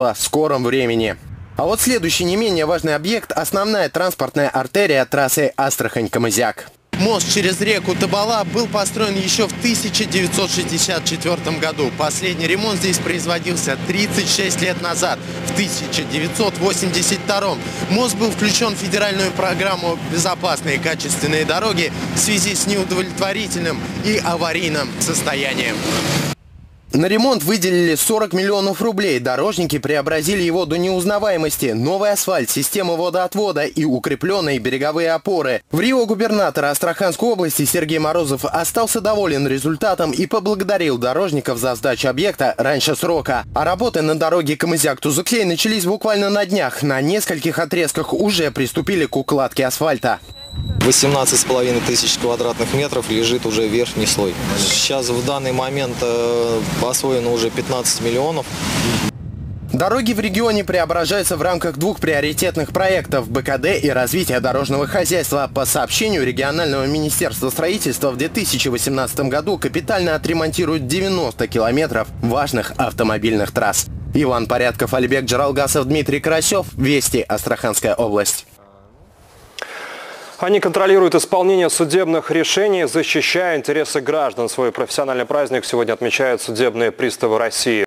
в скором времени. А вот следующий не менее важный объект – основная транспортная артерия трассы Астрахань-Камызяк. Мост через реку Табала был построен еще в 1964 году. Последний ремонт здесь производился 36 лет назад, в 1982. Мост был включен в федеральную программу «Безопасные качественные дороги» в связи с неудовлетворительным и аварийным состоянием. На ремонт выделили 40 миллионов рублей. Дорожники преобразили его до неузнаваемости. Новый асфальт, система водоотвода и укрепленные береговые опоры. В Рио губернатора Астраханской области Сергей Морозов остался доволен результатом и поблагодарил дорожников за сдачу объекта раньше срока. А работы на дороге Камызяк-Тузуклей начались буквально на днях. На нескольких отрезках уже приступили к укладке асфальта. 18,5 тысяч квадратных метров лежит уже верхний слой. Сейчас в данный момент э, освоено уже 15 миллионов. Дороги в регионе преображаются в рамках двух приоритетных проектов БКД и развития дорожного хозяйства. По сообщению регионального министерства строительства в 2018 году капитально отремонтируют 90 километров важных автомобильных трасс. Иван Порядков, Альбек Джаралгасов, Дмитрий Карасев. Вести. Астраханская область. Они контролируют исполнение судебных решений, защищая интересы граждан. Свой профессиональный праздник сегодня отмечают судебные приставы России.